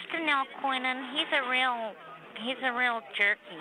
Mr. Nell Quinnan, he's a real, he's a real jerky.